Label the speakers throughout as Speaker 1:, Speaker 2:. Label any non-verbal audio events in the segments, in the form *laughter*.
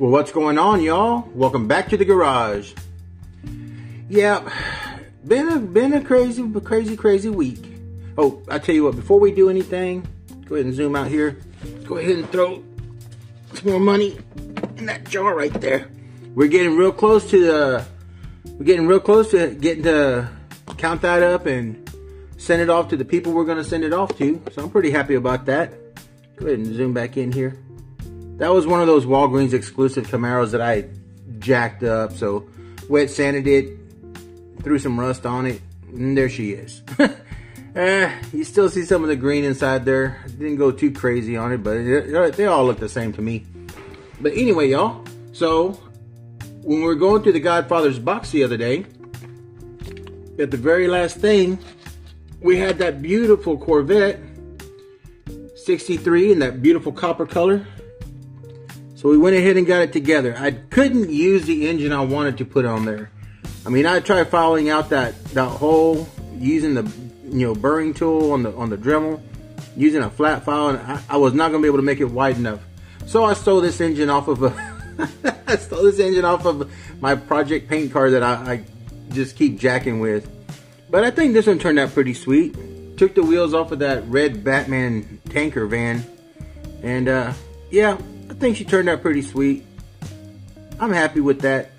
Speaker 1: Well, what's going on, y'all? Welcome back to the garage. Yeah, been a been a crazy, crazy, crazy week. Oh, I tell you what, before we do anything, go ahead and zoom out here. Go ahead and throw some more money in that jar right there. We're getting real close to the. We're getting real close to getting to count that up and send it off to the people we're going to send it off to. So I'm pretty happy about that. Go ahead and zoom back in here. That was one of those Walgreens exclusive Camaros that I jacked up. So wet sanded it, threw some rust on it, and there she is. *laughs* eh, you still see some of the green inside there. Didn't go too crazy on it, but they all look the same to me. But anyway, y'all. So when we were going through the Godfather's box the other day, at the very last thing, we had that beautiful Corvette 63 in that beautiful copper color. So we went ahead and got it together. I couldn't use the engine I wanted to put on there. I mean, I tried following out that, that hole using the you know burring tool on the on the Dremel, using a flat file, and I, I was not going to be able to make it wide enough. So I stole this engine off of a *laughs* I stole this engine off of my project paint car that I, I just keep jacking with. But I think this one turned out pretty sweet. Took the wheels off of that red Batman tanker van. And uh, yeah, I think she turned out pretty sweet. I'm happy with that.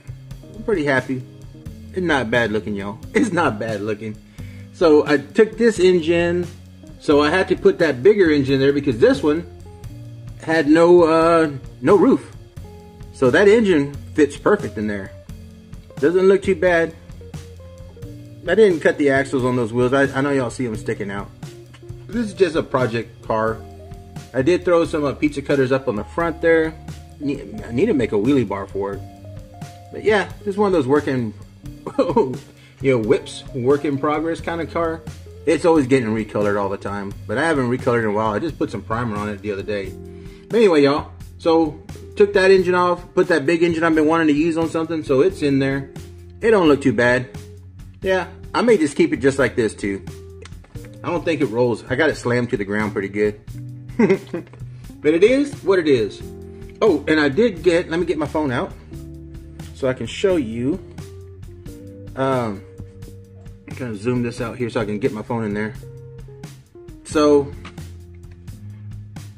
Speaker 1: I'm pretty happy. It's not bad looking, y'all. *laughs* It's not bad looking. So I took this engine. So I had to put that bigger engine there because this one had no uh, no roof. So that engine fits perfect in there. Doesn't look too bad. I didn't cut the axles on those wheels. I, I know y'all see them sticking out. This is just a project car. I did throw some uh, pizza cutters up on the front there. I need to make a wheelie bar for it. But yeah, just one of those working, *laughs* you know, whips, work in progress kind of car. It's always getting recolored all the time. But I haven't recolored in a while. I just put some primer on it the other day. But anyway, y'all. So took that engine off, put that big engine I've been wanting to use on something, so it's in there. It don't look too bad. Yeah, I may just keep it just like this too. I don't think it rolls. I got it slammed to the ground pretty good. *laughs* but it is what it is. Oh, and I did get, let me get my phone out so I can show you. Um, I'm gonna zoom this out here so I can get my phone in there. So,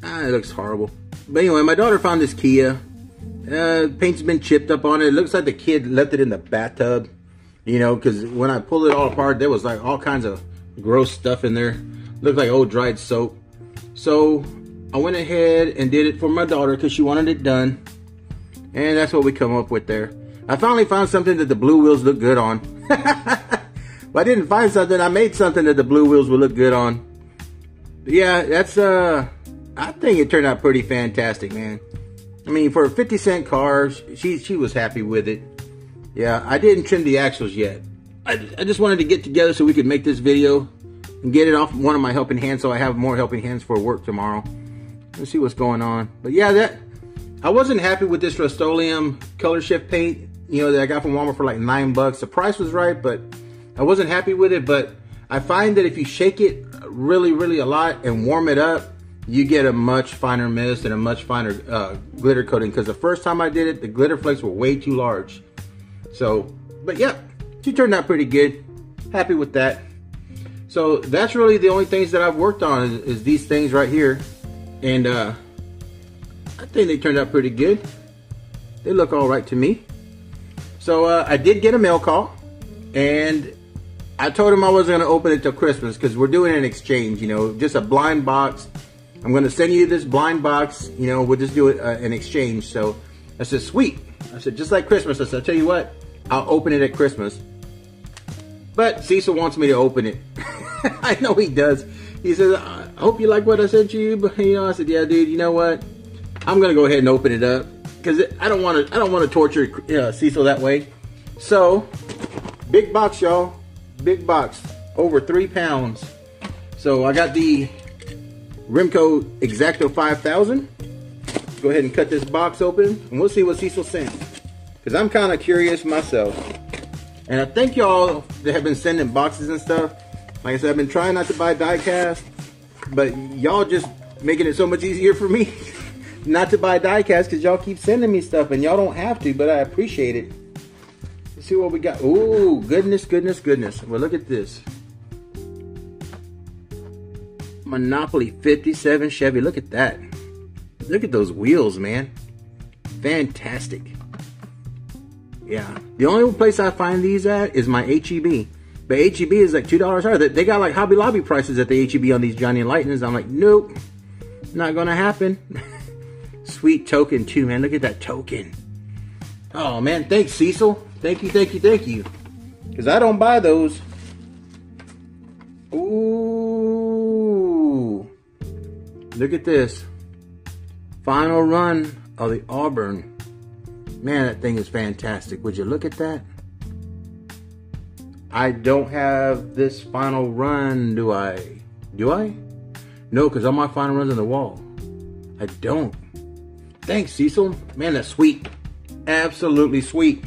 Speaker 1: ah, it looks horrible. But anyway, my daughter found this Kia. Uh, paint's been chipped up on it. It looks like the kid left it in the bathtub. You know, because when I pulled it all apart, there was like all kinds of gross stuff in there. Looked like old dried soap. So I went ahead and did it for my daughter because she wanted it done. And that's what we come up with there. I finally found something that the blue wheels look good on. *laughs* if I didn't find something, I made something that the blue wheels would look good on. But yeah, that's uh I think it turned out pretty fantastic, man. I mean, for a 50 cent car, she she was happy with it. Yeah, I didn't trim the axles yet. I, I just wanted to get together so we could make this video get it off one of my helping hands so I have more helping hands for work tomorrow. Let's see what's going on. But yeah, that I wasn't happy with this Rust-Oleum color shift paint, you know, that I got from Walmart for like nine bucks. The price was right, but I wasn't happy with it. But I find that if you shake it really, really a lot and warm it up, you get a much finer mist and a much finer uh, glitter coating. Because the first time I did it, the glitter flakes were way too large. So, but yeah, she turned out pretty good. Happy with that. So that's really the only things that I've worked on is, is these things right here. And uh, I think they turned out pretty good. They look all right to me. So uh, I did get a mail call and I told him I wasn't going to open it till Christmas because we're doing an exchange, you know, just a blind box I'm going to send you this blind box. You know, we'll just do it, uh, an exchange. So I said, sweet. I said, just like Christmas. I said, I'll tell you what, I'll open it at Christmas. But Cecil wants me to open it. *laughs* I know he does. He says, I hope you like what I sent you. But, you know, I said, yeah, dude, you know what? I'm going to go ahead and open it up. Because I don't want to I don't want to torture uh, Cecil that way. So, big box, y'all. Big box. Over three pounds. So I got the Remco Exacto 5000. Go ahead and cut this box open and we'll see what Cecil sent. Because I'm kind of curious myself. And I thank y'all that have been sending boxes and stuff. Like I said, I've been trying not to buy diecast, but y'all just making it so much easier for me. *laughs* not to buy diecast because y'all keep sending me stuff and y'all don't have to, but I appreciate it. Let's see what we got. Ooh, goodness, goodness, goodness. Well, look at this. Monopoly 57 Chevy. Look at that. Look at those wheels, man. Fantastic. Yeah. The only place I find these at is my HEB. But HEB is like $2 higher. They got like Hobby Lobby prices at the HEB on these Johnny Lightnings. I'm like, nope. Not gonna happen. *laughs* Sweet token too, man. Look at that token. Oh man, thanks Cecil. Thank you, thank you, thank you. Cause I don't buy those. Ooh. Look at this. Final run of the Auburn. Man, that thing is fantastic. Would you look at that? I don't have this final run, do I? Do I? No, because all my final runs on the wall. I don't. Thanks, Cecil. Man, that's sweet. Absolutely sweet.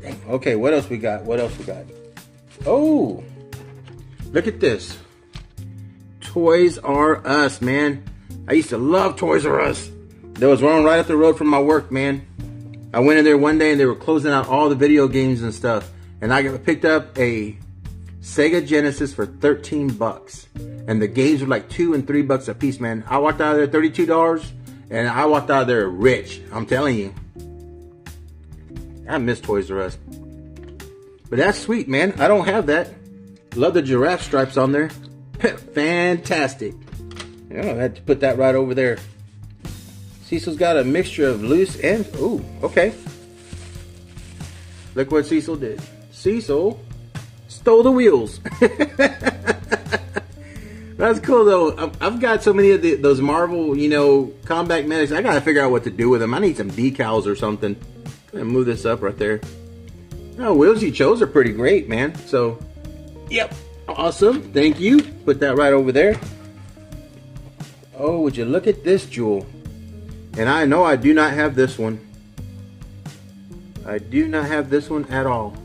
Speaker 1: Dang. Okay, what else we got? What else we got? Oh, look at this. Toys R Us, man. I used to love Toys R Us. There was one right up the road from my work, man. I went in there one day and they were closing out all the video games and stuff. And I picked up a Sega Genesis for 13 bucks. And the games were like two and three bucks a piece, man. I walked out of there $32 and I walked out of there rich. I'm telling you. I miss Toys R Us. But that's sweet, man. I don't have that. Love the giraffe stripes on there. *laughs* Fantastic. Yeah, I had to put that right over there. Cecil's got a mixture of loose and... Ooh, okay. Look what Cecil did. Cecil stole the wheels. *laughs* That's cool though. I've got so many of the, those Marvel, you know, combat medics. I gotta figure out what to do with them. I need some decals or something. Gonna move this up right there. Oh, wheels you chose are pretty great, man. So, yep, awesome. Thank you. Put that right over there. Oh, would you look at this jewel? And I know I do not have this one. I do not have this one at all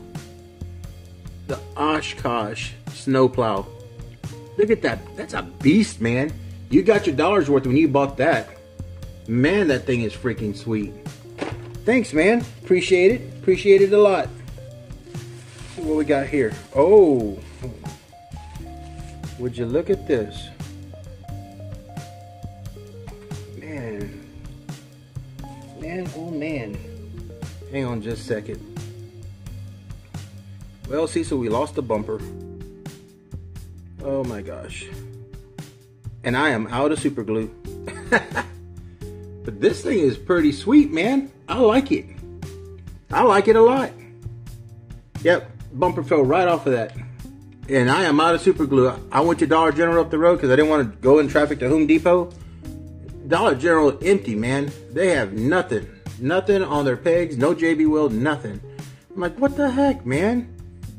Speaker 1: the Oshkosh snowplow. Look at that. That's a beast, man. You got your dollar's worth when you bought that. Man, that thing is freaking sweet. Thanks, man. Appreciate it. Appreciate it a lot. what we got here. Oh. Would you look at this? Hang on just a second. Well, see, so we lost the bumper. Oh my gosh. And I am out of super glue. *laughs* but this thing is pretty sweet, man. I like it. I like it a lot. Yep, bumper fell right off of that. And I am out of super glue. I went to Dollar General up the road because I didn't want to go in traffic to Home Depot. Dollar General empty, man. They have nothing. Nothing on their pegs, no JB Weld, nothing. I'm like, what the heck, man?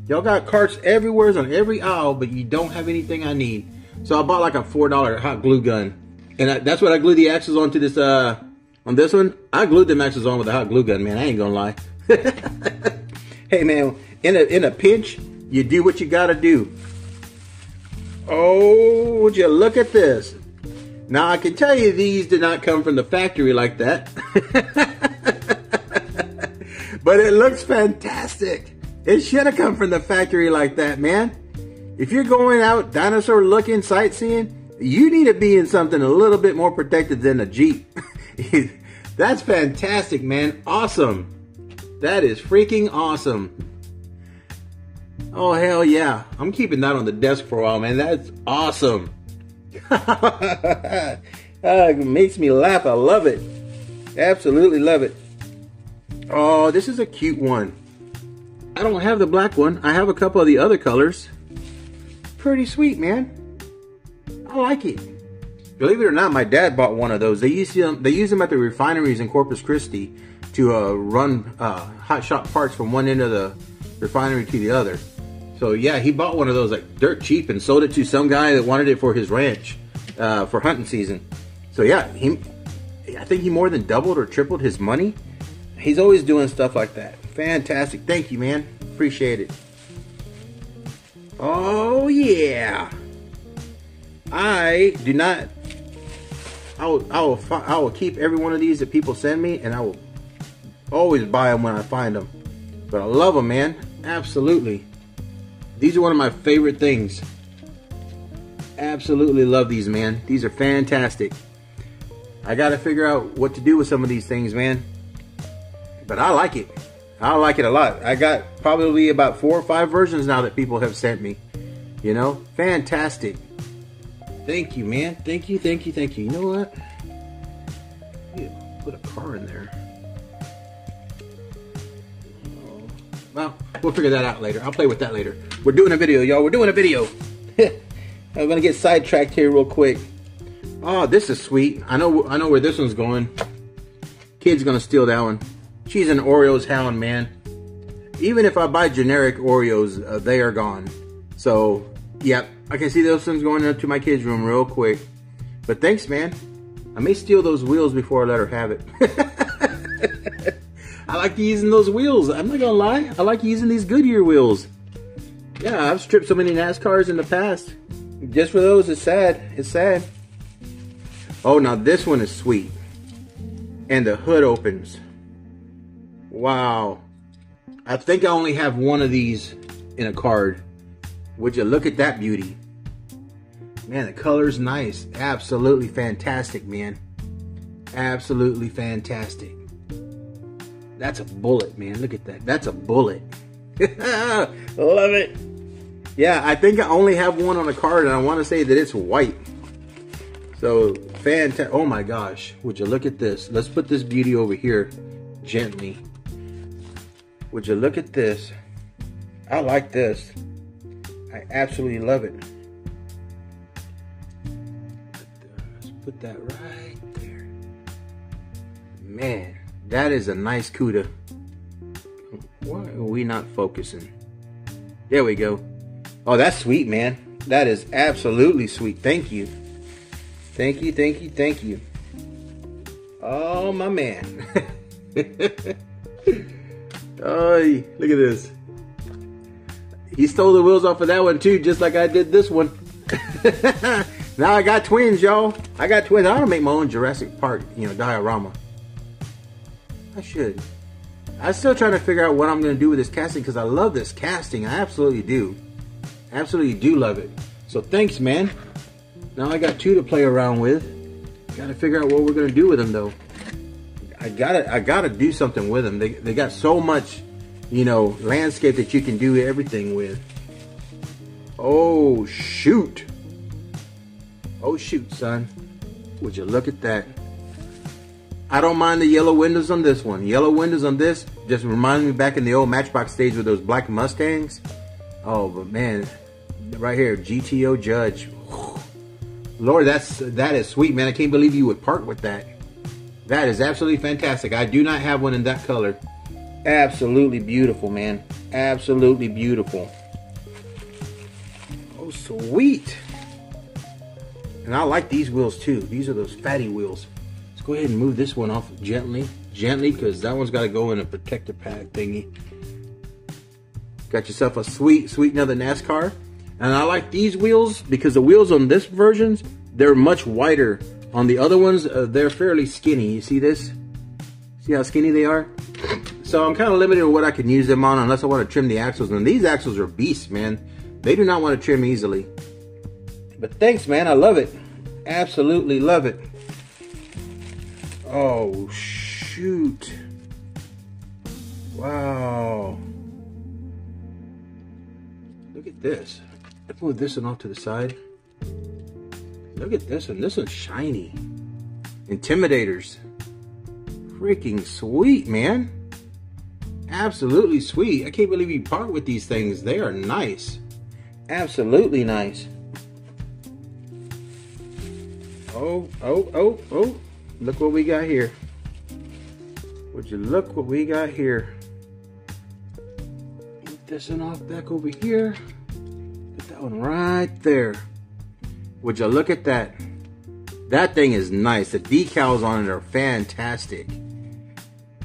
Speaker 1: Y'all got carts everywhere on every aisle, but you don't have anything I need. So I bought like a four dollar hot glue gun, and I, that's what I glued the axles onto this. Uh, on this one, I glued the axles on with a hot glue gun. Man, I ain't gonna lie. *laughs* hey man, in a in a pinch, you do what you gotta do. Oh, would you look at this? Now I can tell you these did not come from the factory like that. *laughs* but it looks fantastic. It should have come from the factory like that, man. If you're going out dinosaur looking, sightseeing, you need to be in something a little bit more protected than a Jeep. *laughs* That's fantastic, man. Awesome. That is freaking awesome. Oh, hell yeah. I'm keeping that on the desk for a while, man. That's awesome. Uh, *laughs* it makes me laugh. I love it. Absolutely love it. Oh, this is a cute one. I don't have the black one. I have a couple of the other colors. Pretty sweet, man. I like it. Believe it or not, my dad bought one of those. They use them. They use them at the refineries in Corpus Christi to uh, run uh, hot shot parts from one end of the refinery to the other. So yeah, he bought one of those like dirt cheap and sold it to some guy that wanted it for his ranch uh, for hunting season. So yeah, he, I think he more than doubled or tripled his money. He's always doing stuff like that. Fantastic. Thank you, man. Appreciate it. Oh, yeah. I do not... I will, I will, I will keep every one of these that people send me, and I will always buy them when I find them. But I love them, man. Absolutely. These are one of my favorite things. Absolutely love these, man. These are fantastic. I got to figure out what to do with some of these things, man. But I like it. I like it a lot. I got probably about four or five versions now that people have sent me. You know, fantastic. Thank you, man. Thank you, thank you, thank you. You know what? Put a car in there. Well, we'll figure that out later. I'll play with that later. We're doing a video, y'all. We're doing a video. *laughs* I'm gonna get sidetracked here real quick. Oh, this is sweet. I know I know where this one's going. Kid's gonna steal that one. She's an Oreos hound, man. Even if I buy generic Oreos, uh, they are gone. So, yep, I can see those things going into my kid's room real quick. But thanks, man. I may steal those wheels before I let her have it. *laughs* I like using those wheels. I'm not gonna lie. I like using these Goodyear wheels. Yeah, I've stripped so many NASCARs in the past. Just for those, it's sad. It's sad. Oh, now this one is sweet. And the hood opens. Wow. I think I only have one of these in a card. Would you look at that beauty? Man, the color's nice. Absolutely fantastic, man. Absolutely fantastic. That's a bullet, man. Look at that. That's a bullet. *laughs* Love it. Yeah, I think I only have one on the card, and I want to say that it's white. So, fantastic. Oh my gosh. Would you look at this? Let's put this beauty over here gently. Would you look at this? I like this. I absolutely love it. Let's put that right there. Man, that is a nice CUDA. Why are we not focusing? There we go. Oh, that's sweet, man. That is absolutely sweet. Thank you. Thank you, thank you, thank you. Oh, my man. *laughs* oh, look at this. He stole the wheels off of that one too, just like I did this one. *laughs* now I got twins, y'all. I got twins. I want to make my own Jurassic Park, you know, diorama. I should. I'm still trying to figure out what I'm going to do with this casting because I love this casting. I absolutely do. Absolutely do love it. So thanks, man. Now I got two to play around with. Got to figure out what we're to do with them, though. I gotta, I gotta do something with them. They, they got so much you know, landscape that you can do everything with. Oh, shoot. Oh, shoot, son. Would you look at that? I don't mind the yellow windows on this one. Yellow windows on this just reminds me back in the old Matchbox stage with those black Mustangs. Oh, but man, right here, GTO Judge. Lord, that's that is sweet, man. I can't believe you would part with that. That is absolutely fantastic. I do not have one in that color. Absolutely beautiful, man. Absolutely beautiful. Oh, sweet. And I like these wheels too. These are those fatty wheels. Let's go ahead and move this one off gently. Gently, because that one's got to go in a protector pad thingy. Got yourself a sweet, sweet another NASCAR. And I like these wheels because the wheels on this versions, they're much wider. On the other ones, uh, they're fairly skinny. You see this? See how skinny they are? So I'm kind of limited on what I can use them on unless I want to trim the axles. And these axles are beasts, man. They do not want to trim easily. But thanks, man. I love it. Absolutely love it. Oh, shoot. Wow. Look at this. Let's move this one off to the side. Look at this one. This one's shiny. Intimidators. Freaking sweet, man absolutely sweet. I can't believe you part with these things. They are nice. Absolutely nice. Oh, oh, oh, oh. Look what we got here. Would you look what we got here? This one off back over here. Put that one right there. Would you look at that? That thing is nice. The decals on it are fantastic.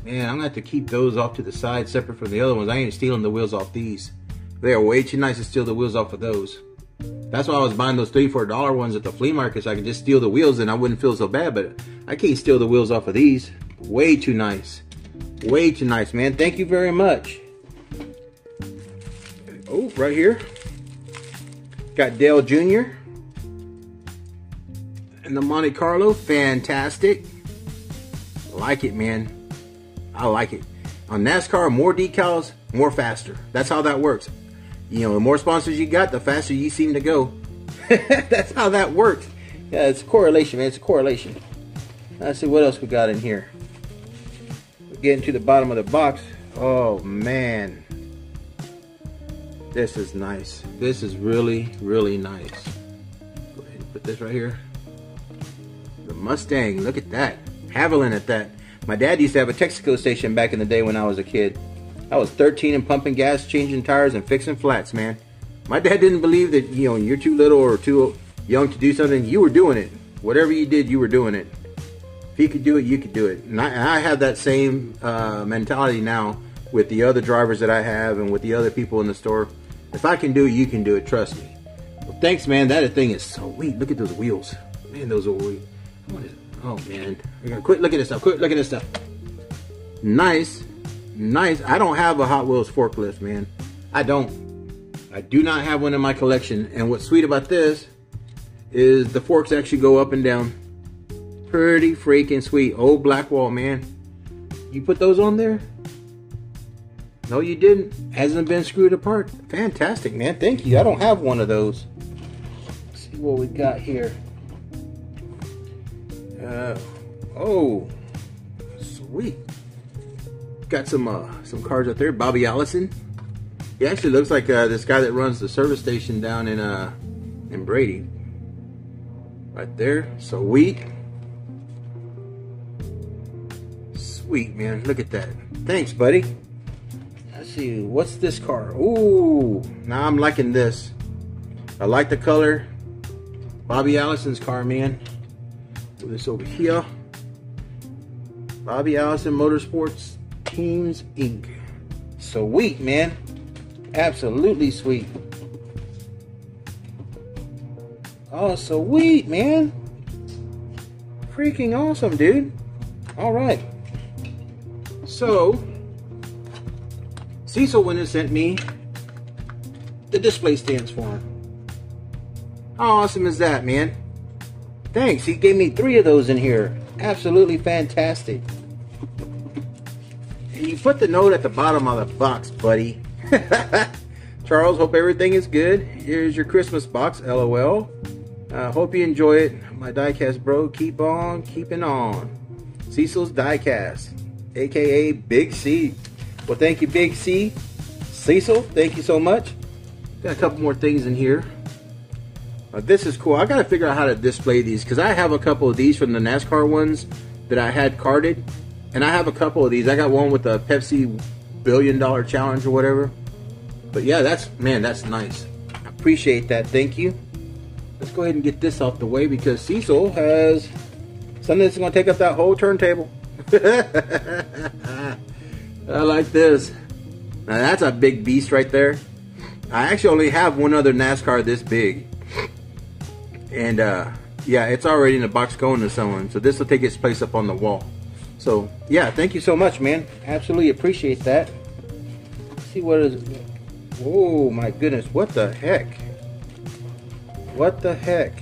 Speaker 1: Man, I'm gonna have to keep those off to the side separate from the other ones. I ain't stealing the wheels off these. They are way too nice to steal the wheels off of those. That's why I was buying those three, four dollar ones at the flea market so I could just steal the wheels and I wouldn't feel so bad. But I can't steal the wheels off of these. Way too nice. Way too nice, man. Thank you very much. Oh, right here. Got Dale Jr. And the Monte Carlo. Fantastic. like it, man. I like it. On NASCAR, more decals, more faster. That's how that works. You know, the more sponsors you got, the faster you seem to go. *laughs* That's how that works. Yeah, it's a correlation, man. It's a correlation. Let's see what else we got in here. We're getting to the bottom of the box. Oh, man. This is nice. This is really, really nice. Go ahead and put this right here. The Mustang, look at that. Haviland at that. My dad used to have a Texaco station back in the day when I was a kid. I was 13 and pumping gas, changing tires, and fixing flats, man. My dad didn't believe that, you know, you're too little or too young to do something. You were doing it. Whatever you did, you were doing it. If he could do it, you could do it. And I, I have that same uh, mentality now with the other drivers that I have and with the other people in the store. If I can do it, you can do it. Trust me. Well, thanks, man. That thing is so sweet. Look at those wheels. Man, those are wheels. Oh man, we're gonna quit looking at this stuff. Quit looking at this stuff. Nice, nice. I don't have a Hot Wheels forklift, man. I don't. I do not have one in my collection. And what's sweet about this is the forks actually go up and down. Pretty freaking sweet. Old Blackwall, man. You put those on there? No, you didn't. Hasn't been screwed apart. Fantastic, man. Thank you. I don't have one of those. Let's see what we got here. Uh, oh, sweet. Got some uh, some cars up there. Bobby Allison. He actually looks like uh, this guy that runs the service station down in uh in Brady. Right there. So sweet. Sweet, man. Look at that. Thanks, buddy. See. What's this car? Ooh. Now I'm liking this. I like the color. Bobby Allison's car, man. Put this over here. Bobby Allison Motorsports Teams Inc. Sweet, man. Absolutely sweet. Oh, sweet, man. Freaking awesome, dude. All right. So, Cecil went and sent me the display stands for him. How awesome is that, man? Thanks. He gave me three of those in here. Absolutely fantastic. And you put the note at the bottom of the box, buddy. *laughs* Charles, hope everything is good. Here's your Christmas box, lol. Uh, hope you enjoy it. My diecast bro, keep on keeping on. Cecil's Diecast, aka Big C. Well, thank you, Big C. Cecil, thank you so much. Got a couple more things in here. Uh, this is cool. I got to figure out how to display these because I have a couple of these from the NASCAR ones that I had carded. And I have a couple of these. I got one with the Pepsi billion dollar challenge or whatever. But yeah, that's, man, that's nice. I appreciate that. Thank you. Let's go ahead and get this off the way because Cecil has something that's going to take up that whole turntable. *laughs* I like this. Now that's a big beast right there. I actually only have one other NASCAR this big. And uh, yeah, it's already in a box going to someone. So this will take its place up on the wall. So yeah, thank you so much, man. Absolutely appreciate that. Let's see what is. Oh my goodness, what the heck? What the heck?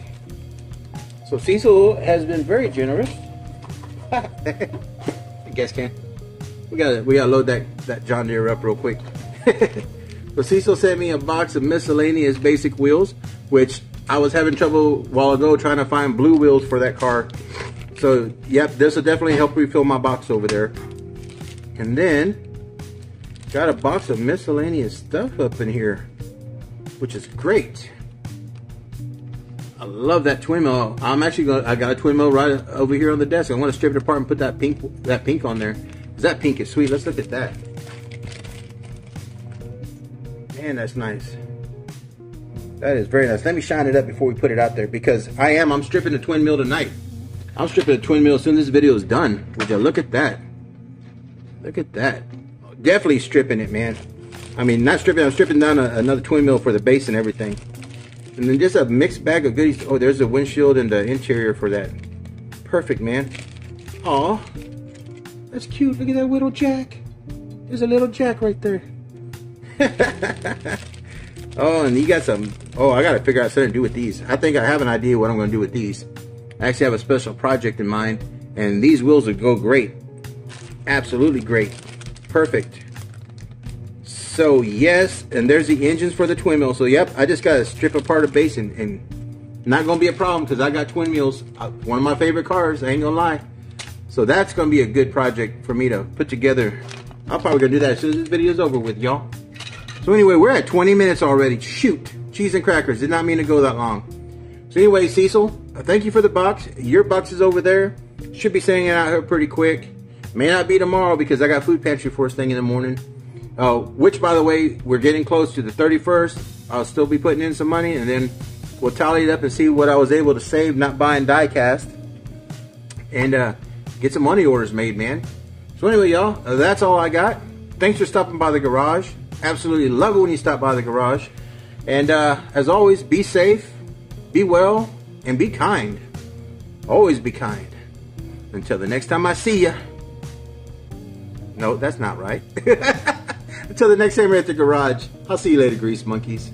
Speaker 1: So Cecil has been very generous. *laughs* I guess can. We gotta we gotta load that that John Deere up real quick. *laughs* but Cecil sent me a box of miscellaneous basic wheels, which I was having trouble a while ago trying to find blue wheels for that car. So, yep, this will definitely help refill my box over there. And then, got a box of miscellaneous stuff up in here, which is great. I love that twin mill. I'm actually gonna, I got a twin mill right over here on the desk. I want to strip it apart and put that pink that pink on there. That pink is sweet. Let's look at that. Man, that's nice. That is very nice. Let me shine it up before we put it out there because I am. I'm stripping the twin mill tonight. I'm stripping the twin mill as soon as this video is done. Would you look at that? Look at that. Definitely stripping it, man. I mean, not stripping. I'm stripping down a, another twin mill for the base and everything. And then just a mixed bag of goodies. Oh, there's the windshield and the interior for that. Perfect, man. Aw. That's cute. Look at that little jack. There's a little jack right there. *laughs* oh, and you got some. Oh, I got to figure out something to do with these. I think I have an idea what I'm going to do with these. I actually have a special project in mind. And these wheels would go great. Absolutely great. Perfect. So yes, and there's the engines for the twin mill. So yep, I just got to strip apart a base and, and not going to be a problem because I got twin mills. Uh, one of my favorite cars, I ain't going to lie. So that's going to be a good project for me to put together. I'm probably going to do that as soon as this video is over with, y'all. So anyway, we're at 20 minutes already. Shoot, cheese and crackers. Did not mean to go that long. So anyway, Cecil, uh, thank you for the box. Your box is over there. Should be sending it out here pretty quick. May not be tomorrow because I got food pantry first thing in the morning. Uh, which, by the way, we're getting close to the 31st. I'll still be putting in some money, and then we'll tally it up and see what I was able to save not buying die-cast. And uh, get some money orders made, man. So anyway, y'all, uh, that's all I got. Thanks for stopping by the garage. Absolutely love it when you stop by the garage. And uh, as always, be safe, be well, and be kind. Always be kind. Until the next time I see ya. No, that's not right. *laughs* Until the next time we're at the garage, I'll see you later, Grease Monkeys.